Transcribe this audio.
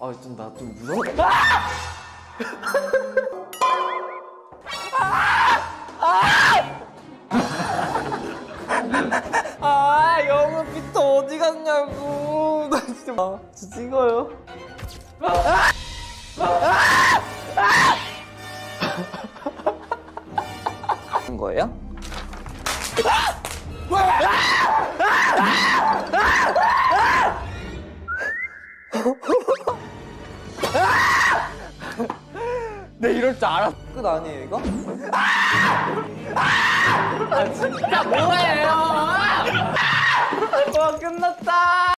아, 좀 나 좀 무서워. 아, 영은 피터 어디 갔냐고. 나 진짜, 아, 진짜 찍어요. 한 거예요? 내 이럴 줄 알았. 끝 아니에요 이거? 아 진짜 뭐예요? 와 끝났다.